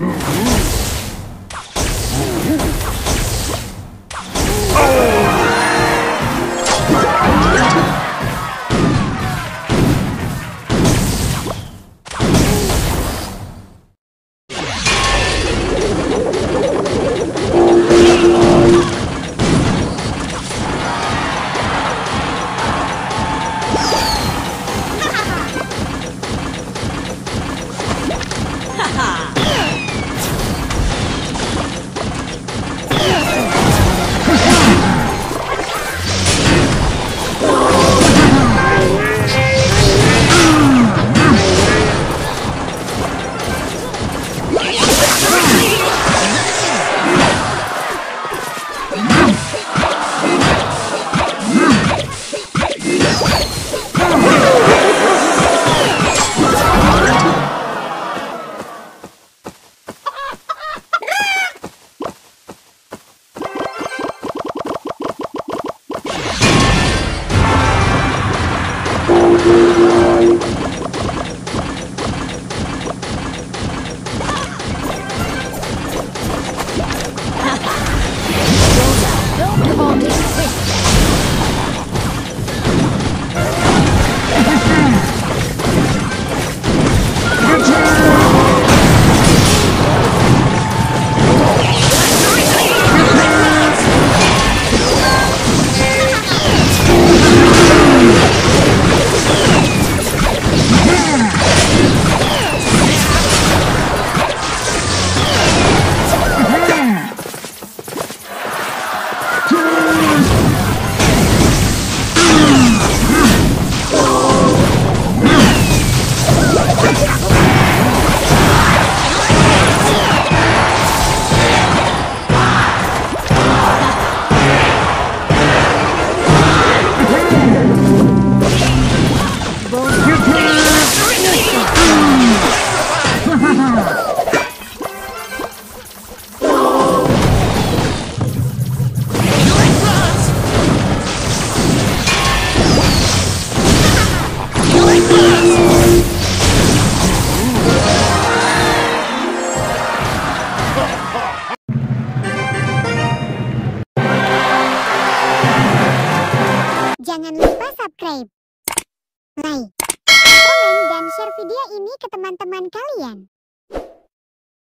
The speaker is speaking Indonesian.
Mm. subscribe, like, komen, dan share video ini ke teman-teman kalian.